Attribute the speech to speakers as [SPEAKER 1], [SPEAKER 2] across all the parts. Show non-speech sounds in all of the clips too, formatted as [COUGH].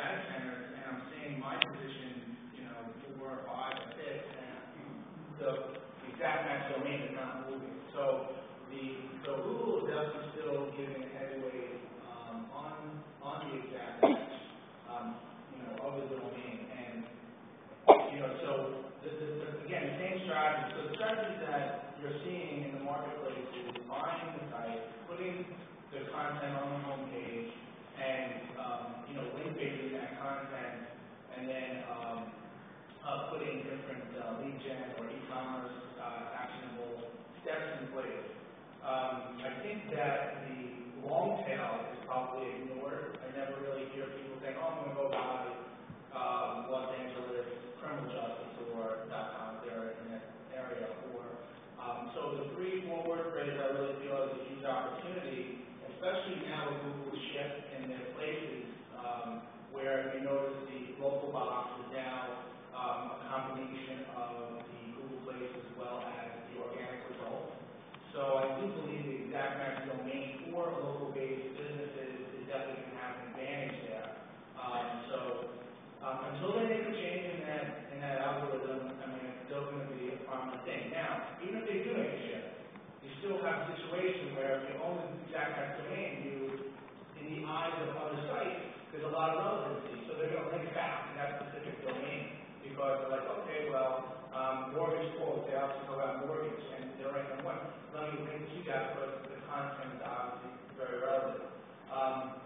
[SPEAKER 1] data centers, and I'm seeing my position, you know, four or five or six, and the exact match domain is not moving. So the, so Google is definitely still giving headway, um, on, on the exact match, um, you know, of the domain. And, you know, so the, the, the, again, the same strategy. So the strategy that you're seeing in the marketplace is buying the site, putting the content on the homepage, and, um, you know, link basing that content, and then, um, uh, putting different, uh, lead gen or e-commerce, uh, actionable steps in place. Um, I think that the long tail is probably ignored. I never really hear people saying, oh, I'm gonna go buy, um, Los Angeles criminal justice or dot com there in that area, or, um, so the three, four word phrase I really feel is a huge opportunity, especially now with Google's shift in their places, um, where you notice the local box is now, um, a combination of the Google Place as well as the organic results. So I do believe the exact match domain for local-based businesses is definitely gonna have an advantage there. Um, so, um, until they make a change in that, in that algorithm, I mean, it's still gonna be a prominent thing. Now, even if they do make a shift, you still have a situation where if you own the exact match domain, you, in the eyes of other sites, there's a lot of relevancy, so they're gonna link back to that specific domain, because they're like, okay, well, um, mortgage quote, they also talk about mortgage, and they're like, what, let me link to that, because the content is obviously very relevant. Um,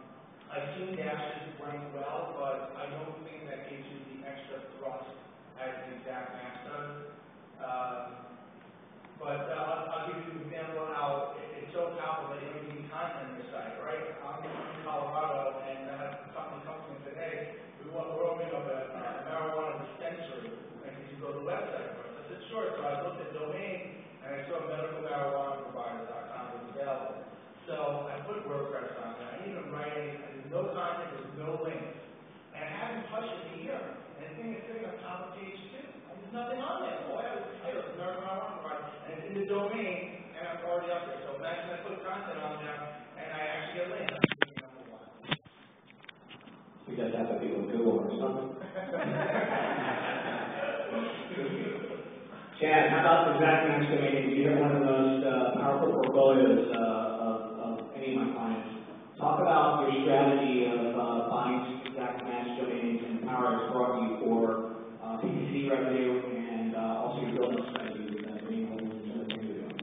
[SPEAKER 1] Seen running well, but I don't think that gives you the extra thrust as the exact match does. Um, but uh, I'll, I'll give you an example of how it, it's so powerful that you don't even need content on your site, right? I'm in Colorado, and I have a company come to me and say, hey, we want, we're opening up a uh, marijuana dispensary, and can you go to the website for us? I said, sure. So I looked at domain, and I saw medicalmarijuanaprovider.com was available. So I put WordPress on there. I didn't even write any, there's no content, there's no links. And I haven't touched it in a year. And the thing is sitting on top of page two. And there's nothing on there. All I have is the title, it's Medical Marijuana Provider. And it's in the domain, and I'm already up there. So imagine I put content on there, and I actually get links.
[SPEAKER 2] You guys have to be with Google or something. [LAUGHS] Chad, how about exact match domains? You have one of the most uh, powerful portfolios uh, of my clients. Talk about your strategy of uh, buying exact match domains and power it's brought you for uh, PPC revenue and uh, also your building strategy with that domain holdings and other things you're doing.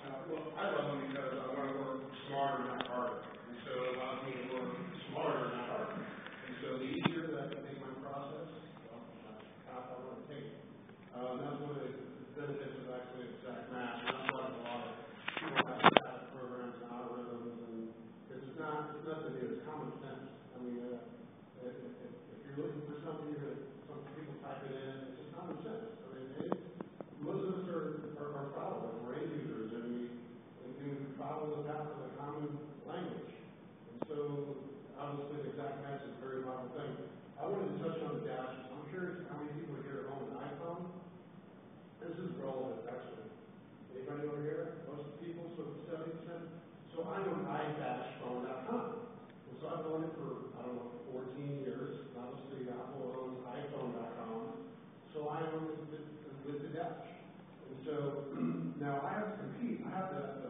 [SPEAKER 3] Uh, well, I love them because I want to work smarter, not harder. And so it allows me to work smarter, not harder. And so the easier that I can make my process, well, that's how I want to take it. Um, that's one of the benefits of actually exact match. And that's why a lot of people have static programs and algorithms and it's not, it's nothing new, it's common sense. I mean, uh, if, if, if you're looking for something, you're gonna, some people type it in, it's just common sense. I mean, it, most of us are, are, are follow it, we're end users, and we, and we follow the path of the common language. And so, obviously, the exact match is a very vital thing. I wanted to touch on the dashes. I'm curious how many people here own an iPhone? This is relevant, actually. Anybody over here? Most people, so seventy percent? So I own iDashphone.com. And so I've owned it for, I don't know, fourteen years. Obviously, Apple owns iPhone.com. So I own with, with the dash. And so [CLEARS THROAT] now I have to compete. I have the to uh,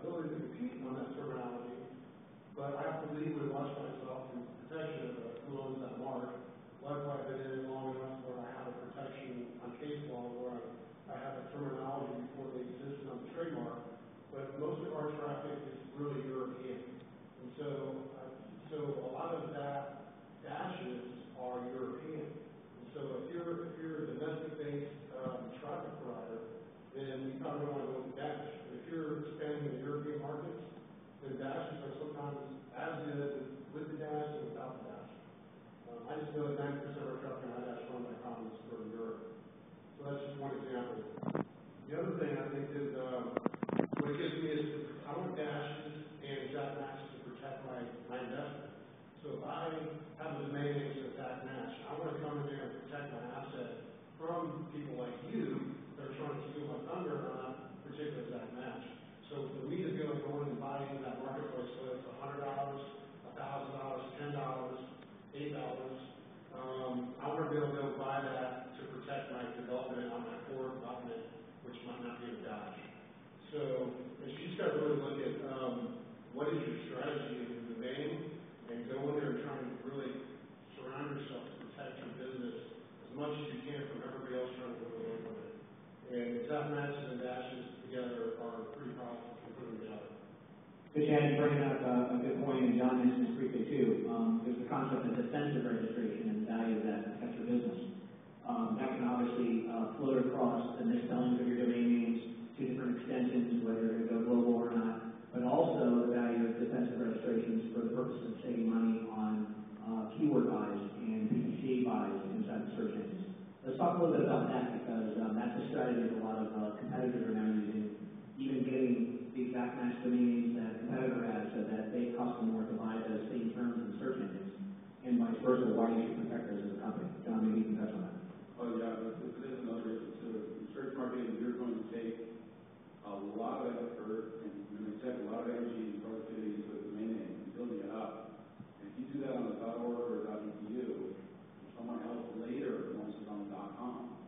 [SPEAKER 3] I just know that 90% of our trucking I asked for my comments for Europe. So that's just one example. The other thing I think that um, uh, what it gives me is I want dash and job matches to protect my, my investment. So if I have a domain name to attack match, I want to come in there and protect my asset from people like you that are trying to steal my thunder on that particular exact match. So for me to be able to go in and buy into that marketplace, whether it's $100, $1,000, $10, eight dollars. Um, I to be able to go buy that to protect my development on my core development, which might not be a Dodge. So and she's got to really look at um, what is your strategy in the vein and go in there and try and really surround yourself to protect your business as much as you can from everybody else trying to go away from it. And Zach matches and Dashes together are pretty powerful for putting together.
[SPEAKER 2] Good, to bring up uh, mentioned briefly too. Um, there's the concept of defensive registration and the value of that to your business. Um, that can obviously uh, float across the misspellings of your domain names to different extensions, whether they're going to go global or not, but also the value of defensive registrations for the purpose of saving money on uh, keyword buys and PPC buys inside the search engines. Let's talk a little bit about that because um, that's a strategy that a lot of uh, competitors are now using, even getting the exact match domain names that a competitor has so that they cost them more to buy those same terms in search engines, and vice versa, why you should protect those as a company. John, maybe you can touch on that.
[SPEAKER 4] Oh, yeah, but this is another issue too. In search marketing, you're going to take a lot of effort and you're going to take a lot of energy and productivity into a domain name and building it up. And if you do that on the .org or .edu, and someone else later wants it on the .com,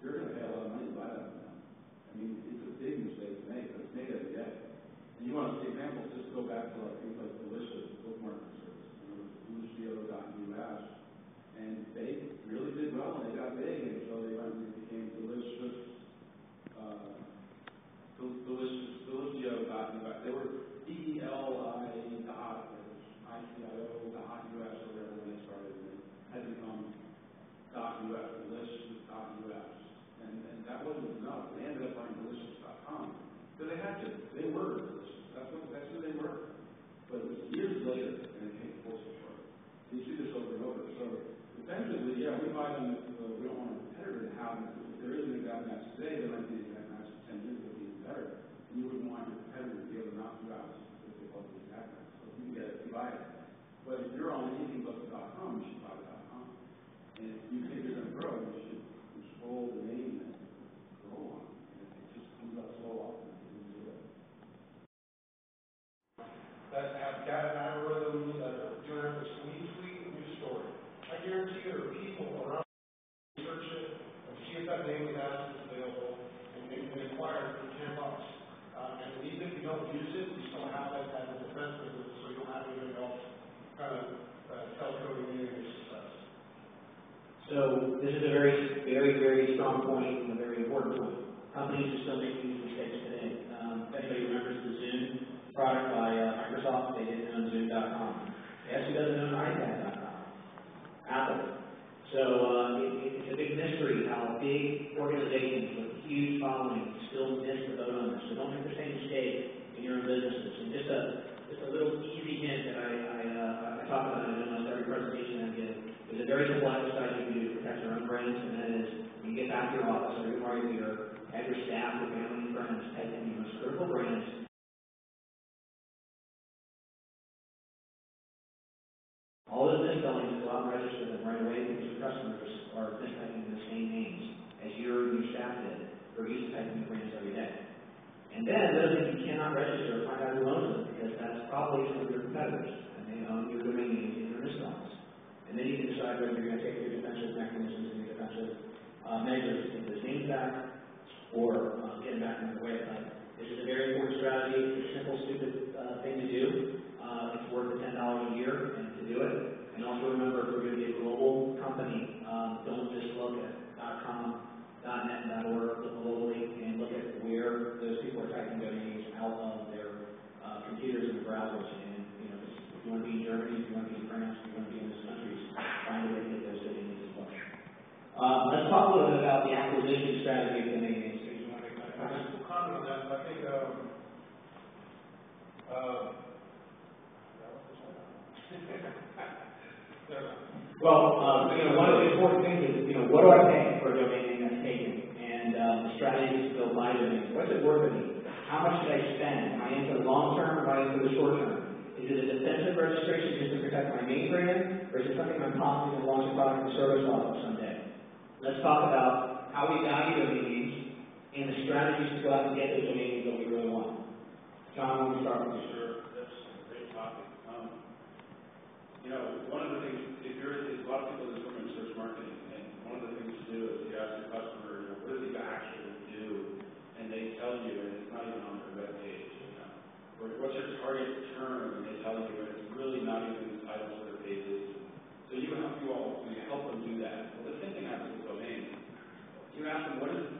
[SPEAKER 4] you're going to pay a lot of money to buy that from them. I mean, it's a big mistake to make, but it's made every day. And you want to see examples, just go back to like things like Delicious, bookmarking service, you know, delicious.us. And they really did well, and they got big, and so they went and became delicious, uh, del- delicious, delicio's dot US. They were D E L I dot, or I C I O dot US, or whatever when they started, and it had become dot US, delicious dot US. And, and that wasn't enough, they ended up buying delicious dot com, because they had to, they were delicious, that's what, that's who they were. But it was years later, and it came full circle. You see this over and over, so Defensively, yeah, we buy them, uh, we don't want a competitor to have them, if there is an exact match today, there might be an exact match in ten years, it'll be even better. And you wouldn't want your competitor to be able to knock you out if they bought the exact match, so if you can get it, you buy it. But if you're on anything but the com, you should buy the com. And if you think you're gonna grow, you should control the name and grow on, it. and if it just comes up so often, you can do it.
[SPEAKER 3] that have data algorithms that are doing a sweet, sweet news story. I guarantee there are people around who search it and see if that name is available and they can acquire it for ten bucks. Uh, and even if you don't use it, you still have it as a defense mechanism, so you don't have anything else kind of, uh, tell coding you your success.
[SPEAKER 2] So this is a very, very strong point and a very important point. Companies are still making these mistakes today. Um, if anybody remembers the Zune product by uh, Microsoft, they didn't own Zune.com. Guess who doesn't own iPad.com? Apple. So uh, it, it's a big mystery how big organizations with huge followings still miss the boat on this. So don't make the same mistake in your own businesses. And just a just a little easy hint that I I, uh, I talk about in almost every presentation I give. There's a very simple exercise you can do to protect your own brands, and that is when you get back to your office or your party leader, have your staff, your friends type in your critical brands All those misspellings, go out and register them right away because your customers are mistyping the same names as your, your staff did, or used to typing the brands every day. And then those that you cannot register, find out who owns them, because that's probably some of your competitors, and they own your domain names and your misspellings. And then you can decide whether you're gonna take your defensive mechanisms and your defensive, uh, measures to get those names back, or, uh, get them back on the website. This is a very important strategy, it's a simple, stupid, uh, thing to do, uh, it's worth the ten dollars a year and to do it. And also remember, if we're gonna be a global company, um, don't just look at .com, .net, .org, look globally and look at where those people are typing their names out of their, uh, computers and browsers. And, you know, if you wanna be in Germany, if you wanna be in France, if you wanna be in those countries, find a way to get those domain names as well. Uh, let's talk a little bit about the acquisition strategy of make that
[SPEAKER 3] I
[SPEAKER 2] comment?
[SPEAKER 3] on that, I think, uh,
[SPEAKER 2] Well, you know, one of the important things is, you know, what do I pay for a domain name that's taken? And, um, the strategy is to build my domain. What's it worth to me? How much should I spend? Am I into the long term or am I into the short term? Is it a defensive registration just to protect my main brand? Or is it something I'm possibly going to launch a product and service off of someday? Let's talk about how we value domains and the strategies to go out and get those domains that we really want. John, let me start with you.
[SPEAKER 4] Sure, that's a great topic. Um, you know, one of the things, if you're, a lot of people in this room in search marketing, and one of the things to do is you ask your customer, you know, what do he actually do? And they tell you, and it's not even on their web page, you know. Or what's your target term? And they tell you, and it's really not even after what is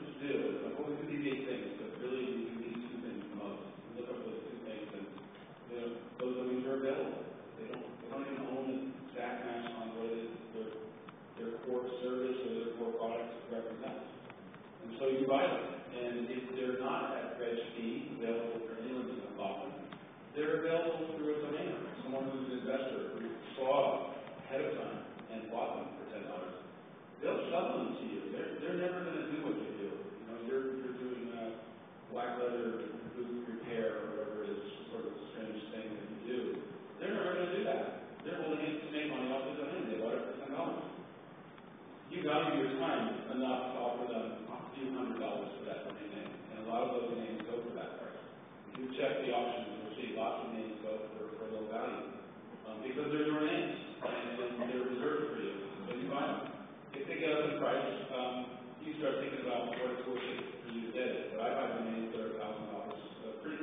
[SPEAKER 4] price, um, you start thinking about what it's worth for you today, but I buy domains that are a thousand dollars, uh, pretty.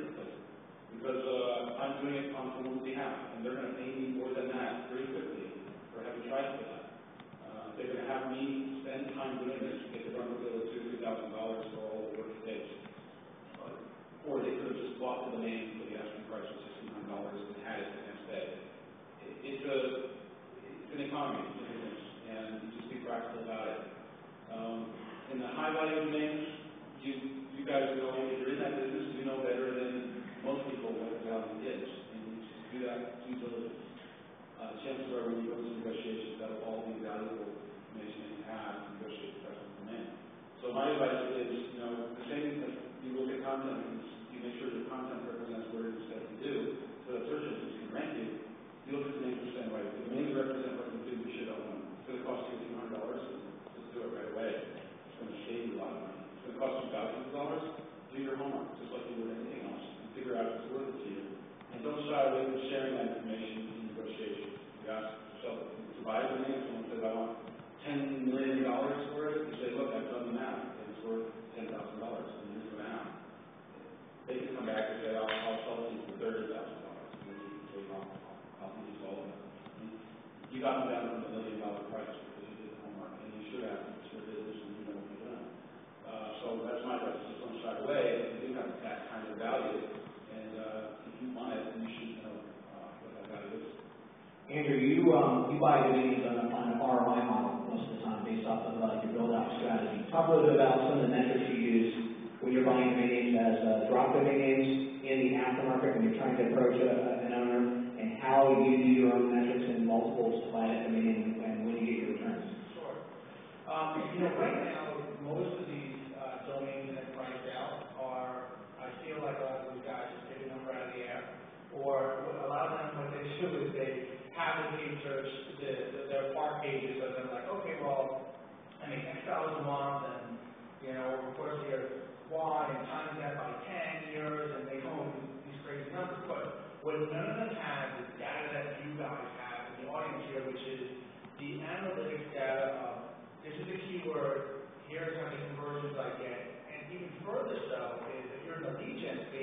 [SPEAKER 4] Because, uh, I'm doing it on someone's behalf, and they're gonna pay me more than that pretty quickly for having tried for that. Uh, they're gonna have me spend time doing this, they could run a bill of two, three thousand dollars for all the work it takes. Or they could have just bought the domain for the asking price of sixteen hundred dollars and had it the next day. It, it's a, it's an economy, and just be practical about it. In the high value domains, you, you guys know, if you're in that business, you know better than most people what the value is, and you just do that due diligence uh, chances are when you go to negotiations, that'll all be valuable information that you have to negotiate the the domain. So my advice is, you know, the same as you look at content, you, make sure your content represents what it is that you do, so that search engines can rank you. You look at the names the same way. If the names represent what you do, you should own them. It's gonna cost you a few hundred dollars, just do it right away. It's gonna save you a lot of money. It's gonna cost you thousands of dollars, do your homework, just like you would anything else, and figure out if it's worth it to you. And don't shy away from sharing that information in negotiations. You ask yourself to buy a domain, someone says, I want ten million dollars for it, you say, look, I've done the math, and it's worth ten thousand dollars, and here's the math. They can come back and say, I'll, I'll sell it to you for thirty thousand dollars, and then you can say, I'll, I'll give you all of it. You got them down from the million dollar price because you did the homework, and you should have, it's your business, and you know what you're doing. Uh, so that's my advice, just don't shy away, you do have that kind of value, and, uh, if you want it, then you should know, uh, what that value is.
[SPEAKER 2] Andrew, you, um, you buy domains on a, on an ROI model most of the time based off of, uh, your build-out strategy. Talk a little bit about some of the metrics you use when you're buying domain as, uh, drop domain names in the aftermarket when you're trying to approach a, a- an owner, and how you do your own metrics and multiples to buy that domain name and when you get your returns.
[SPEAKER 1] Sure. Um, you know, right now, most of these, uh, domains that price out are, I feel like a lot of these guys just take a number out of the air. Or what- a lot of them, what they do is they the search, the, the- their park pages, so they're like, okay, well, I make X dollars a month, and, you know, over the course of year, Y, and times that by ten years, and they come these crazy numbers. But what none of them have is data that you guys have in the audience here, which is the analytics data of, this is a keyword, here's how many conversions I get, and even further so is if you're in the lead gen space,